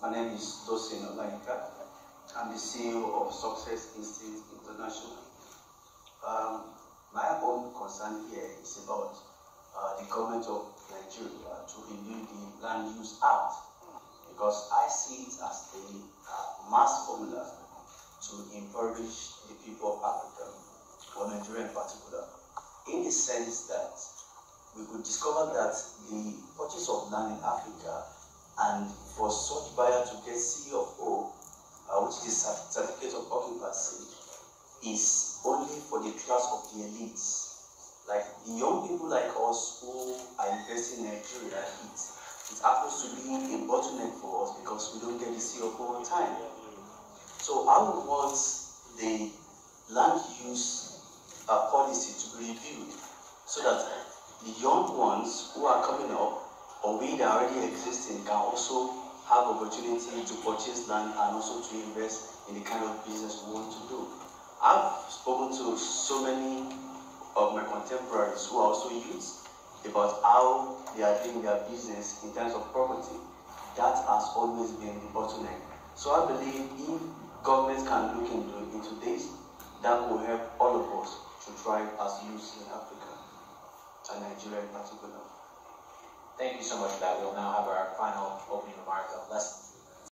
My name is Tosin Olayinka. I'm the CEO of Success Institute International. Um, my own concern here is about uh, the government of Nigeria to review the Land Use Act because I see it as a uh, mass formula to impoverish the people of Africa, or Nigeria in particular, in the sense that we could discover that the purchase of land in Africa and for such buyer to get C of O, uh, which is a certificate of occupancy, is only for the class of the elites. Like the young people like us who are investing in Nigeria, it, it happens to be a bottleneck for us because we don't get the C of O time. So I would want the land use uh, policy to be reviewed so that the young ones who are coming up or we that already existing can also have opportunity to purchase land and also to invest in the kind of business we want to do. I've spoken to so many of my contemporaries who are also youths about how they are doing their business in terms of property. That has always been the bottleneck. So I believe if governments can look into, into this, that will help all of us to thrive as youths in Africa and Nigeria in particular. Thank you so much for that. We'll now have our final